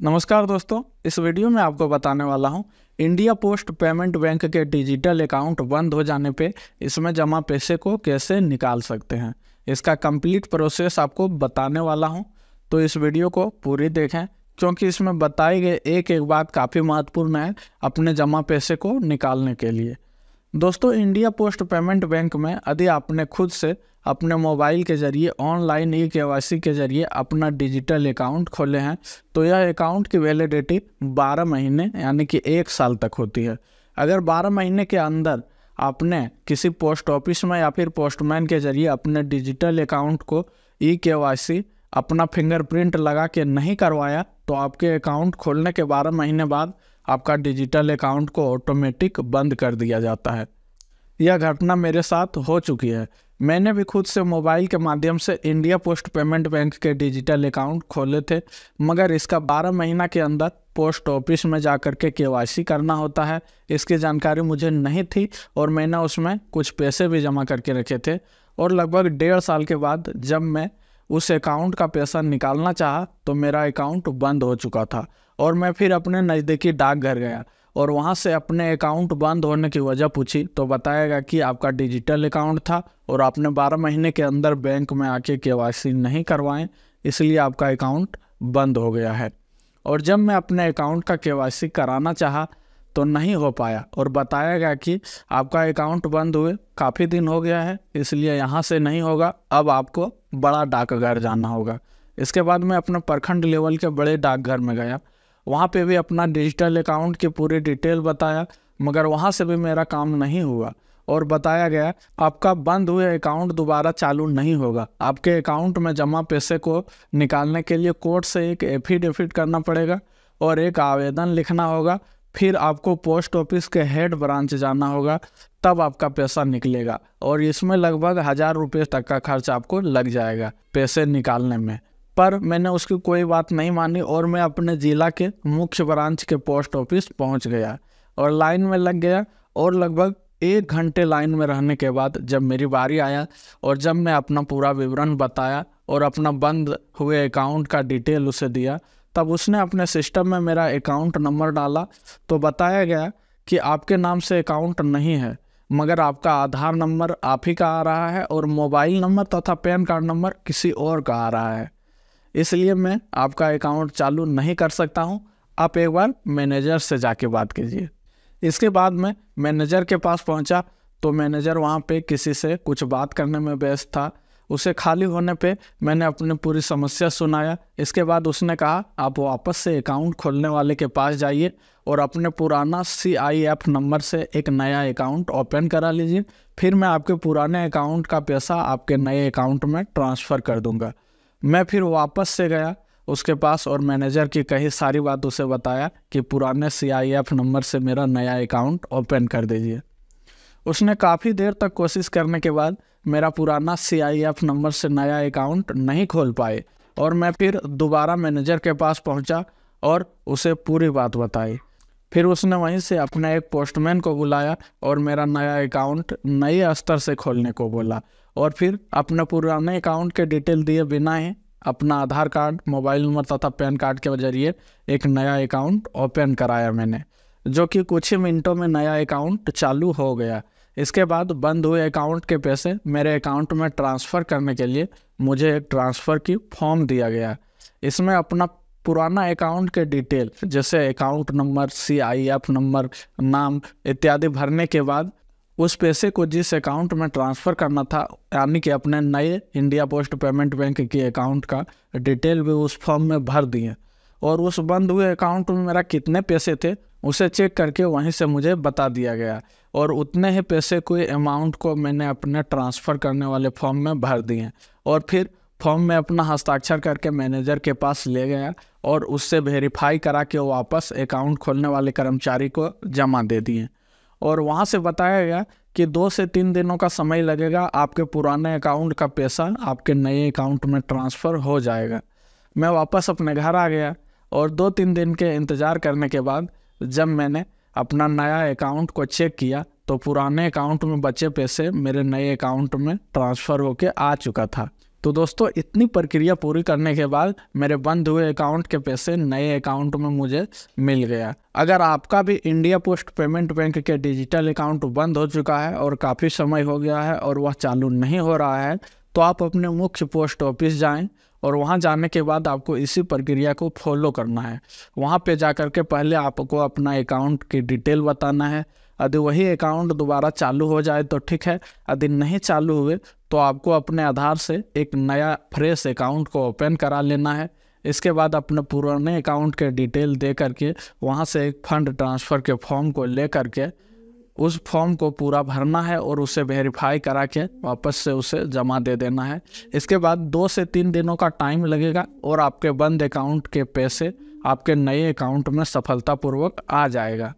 नमस्कार दोस्तों, इस वीडियो में आपको बताने वाला हूँ, इंडिया पोस्ट पेमेंट बैंक के डिजिटल अकाउंट बंद हो जाने पे इसमें जमा पैसे को कैसे निकाल सकते हैं, इसका कंप्लीट प्रोसेस आपको बताने वाला हूँ। तो इस वीडियो को पूरी देखें, क्योंकि इसमें बताई गई एक एक बात काफ़ी महत्वपूर्ण है अपने जमा पैसे को निकालने के लिए। दोस्तों, इंडिया पोस्ट पेमेंट बैंक में यदि आपने खुद से अपने मोबाइल के ज़रिए, ऑनलाइन ई के के ज़रिए अपना डिजिटल अकाउंट खोले हैं तो यह अकाउंट की वैलिडिटी 12 महीने, यानी कि एक साल तक होती है। अगर 12 महीने के अंदर आपने किसी पोस्ट ऑफ़िस में या फिर पोस्टमैन के ज़रिए अपने डिजिटल अकाउंट को ई के अपना फिंगरप्रिंट लगा के नहीं करवाया तो आपके अकाउंट खोलने के बारह महीने बाद आपका डिजिटल अकाउंट को ऑटोमेटिक बंद कर दिया जाता है। यह घटना मेरे साथ हो चुकी है। मैंने भी खुद से मोबाइल के माध्यम से इंडिया पोस्ट पेमेंट बैंक के डिजिटल अकाउंट खोले थे, मगर इसका 12 महीना के अंदर पोस्ट ऑफ़िस में जा कर के के करना होता है। इसकी जानकारी मुझे नहीं थी और मैंने उसमें कुछ पैसे भी जमा करके रखे थे। और लगभग डेढ़ साल के बाद जब मैं उस अकाउंट का पैसा निकालना चाहा तो मेरा अकाउंट बंद हो चुका था। और मैं फिर अपने नज़दीकी डाकघर गया और वहाँ से अपने अकाउंट बंद होने की वजह पूछी तो बताया गया कि आपका डिजिटल अकाउंट था और आपने 12 महीने के अंदर बैंक में आके के नहीं करवाएँ, इसलिए आपका अकाउंट बंद हो गया है। और जब मैं अपने अकाउंट का के कराना चाहा तो नहीं हो पाया और बताया गया कि आपका अकाउंट बंद हुए, काफ़ी दिन हो गया है, इसलिए यहाँ से नहीं होगा, अब आपको बड़ा डाकघर जाना होगा। इसके बाद मैं अपने प्रखंड लेवल के बड़े डाकघर में गया वहाँ पे भी अपना डिजिटल अकाउंट की पूरी डिटेल बताया, मगर वहाँ से भी मेरा काम नहीं हुआ। और बताया गया, आपका बंद हुए अकाउंट दोबारा चालू नहीं होगा। आपके अकाउंट में जमा पैसे को निकालने के लिए कोर्ट से एक एफिडेविट करना पड़ेगा और एक आवेदन लिखना होगा। फिर आपको पोस्ट ऑफ़िस के हेड ब्रांच जाना होगा, तब आपका पैसा निकलेगा। और इसमें लगभग हज़ार रुपये तक का खर्च आपको लग जाएगा पैसे निकालने में। पर मैंने उसकी कोई बात नहीं मानी और मैं अपने ज़िला के मुख्य ब्रांच के पोस्ट ऑफ़िस पहुँच गया और लाइन में लग गया और लगभग एक घंटे लाइन में रहने के बाद जब मेरी बारी आया और जब मैं अपना पूरा विवरण बताया और अपना बंद हुए अकाउंट का डिटेल उसे दिया, तब उसने अपने सिस्टम में मेरा अकाउंट नंबर डाला। तो बताया गया कि आपके नाम से अकाउंट नहीं है, मगर आपका आधार नंबर आप ही का आ रहा है और मोबाइल नंबर तथा पैन कार्ड नंबर किसी और का आ रहा है। इसलिए मैं आपका अकाउंट चालू नहीं कर सकता हूँ। आप एक बार मैनेजर से जाके बात कीजिए। इसके बाद मैं मैनेजर के पास पहुँचा तो मैनेजर वहाँ पे किसी से कुछ बात करने में व्यस्त था। उसे खाली होने पे मैंने अपनी पूरी समस्या सुनाया। इसके बाद उसने कहा, आप वापस से अकाउंट खोलने वाले के पास जाइए और अपने पुराना सी आई एफ़ नंबर से एक नया अकाउंट ओपन करा लीजिए। फिर मैं आपके पुराने अकाउंट का पैसा आपके नए अकाउंट में ट्रांसफ़र कर दूँगा। मैं फिर वापस से गया उसके पास और मैनेजर की कही सारी बात उसे बताया कि पुराने सीआईएफ नंबर से मेरा नया अकाउंट ओपन कर दीजिए। उसने काफ़ी देर तक कोशिश करने के बाद मेरा पुराना सीआईएफ नंबर से नया अकाउंट नहीं खोल पाए और मैं फिर दोबारा मैनेजर के पास पहुँचा और उसे पूरी बात बताई। फिर उसने वहीं से अपने एक पोस्टमैन को बुलाया और मेरा नया अकाउंट नए स्तर से खोलने को बोला। और फिर अपने पुराने अकाउंट के डिटेल दिए बिना ही अपना आधार कार्ड मोबाइल नंबर तथा पैन कार्ड के ज़रिए एक नया अकाउंट ओपन कराया मैंने, जो कि कुछ ही मिनटों में नया अकाउंट चालू हो गया। इसके बाद बंद हुए अकाउंट के पैसे मेरे अकाउंट में ट्रांसफ़र करने के लिए मुझे एक ट्रांसफ़र की फॉर्म दिया गया। इसमें अपना पुराना अकाउंट के डिटेल जैसे account number C I F number नाम इत्यादि भरने के बाद उस पैसे को जिस अकाउंट में ट्रांसफ़र करना था, यानी कि अपने नए इंडिया पोस्ट पेमेंट बैंक के अकाउंट का डिटेल भी उस फॉर्म में भर दिए। और उस बंद हुए अकाउंट में मेरा कितने पैसे थे, उसे चेक करके वहीं से मुझे बता दिया गया। और उतने ही पैसे कोई अमाउंट को मैंने अपने ट्रांसफ़र करने वाले फॉर्म में भर दिए। और फिर फॉर्म में अपना हस्ताक्षर करके मैनेजर के पास ले गया और उससे वेरीफाई करा के वापस अकाउंट खोलने वाले कर्मचारी को जमा दे दिए। और वहाँ से बताया गया कि दो से तीन दिनों का समय लगेगा, आपके पुराने अकाउंट का पैसा आपके नए अकाउंट में ट्रांसफ़र हो जाएगा। मैं वापस अपने घर आ गया और दो तीन दिन के इंतज़ार करने के बाद जब मैंने अपना नया अकाउंट को चेक किया तो पुराने अकाउंट में बचे पैसे मेरे नए अकाउंट में ट्रांसफ़र होके आ चुका था। तो दोस्तों, इतनी प्रक्रिया पूरी करने के बाद मेरे बंद हुए अकाउंट के पैसे नए अकाउंट में मुझे मिल गया। अगर आपका भी इंडिया पोस्ट पेमेंट बैंक के डिजिटल अकाउंट बंद हो चुका है और काफ़ी समय हो गया है और वह चालू नहीं हो रहा है तो आप अपने मुख्य पोस्ट ऑफ़िस जाएँ और वहाँ जाने के बाद आपको इसी प्रक्रिया को फॉलो करना है। वहाँ पे जा कर के पहले आपको अपना अकाउंट की डिटेल बताना है यदि वही अकाउंट दोबारा चालू हो जाए तो ठीक है। यदि नहीं चालू हुए तो आपको अपने आधार से एक नया फ्रेश अकाउंट को ओपन करा लेना है। इसके बाद अपने पुराने अकाउंट के डिटेल दे करके वहाँ से एक फंड ट्रांसफ़र के फॉर्म को ले करके उस फॉर्म को पूरा भरना है और उसे वेरीफाई करा के वापस से उसे जमा दे देना है। इसके बाद दो से तीन दिनों का टाइम लगेगा और आपके बंद अकाउंट के पैसे आपके नए अकाउंट में सफलतापूर्वक आ जाएगा।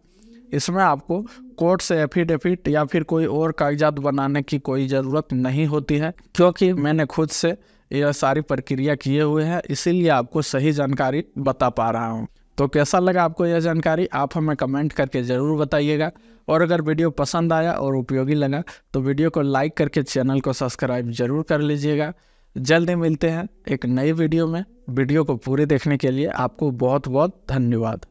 इसमें आपको कोर्ट से एफिडेविट या फिर कोई और कागजात बनाने की कोई ज़रूरत नहीं होती है, क्योंकि मैंने खुद से यह सारी प्रक्रिया किए हुए हैं, इसीलिए आपको सही जानकारी बता पा रहा हूँ। तो कैसा लगा आपको यह जानकारी? आप हमें कमेंट करके ज़रूर बताइएगा। और अगर वीडियो पसंद आया और उपयोगी लगा तो वीडियो को लाइक करके चैनल को सब्सक्राइब ज़रूर कर लीजिएगा। जल्द मिलते हैं एक नई वीडियो में। वीडियो को पूरे देखने के लिए आपको बहुत बहुत धन्यवाद।